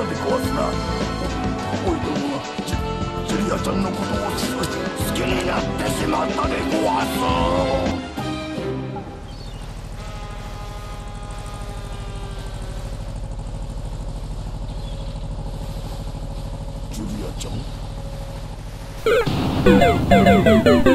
まで壊すな。おいどもはジュジュリアちゃんのことを好きになってしまったでごわす。ジュリアちゃん？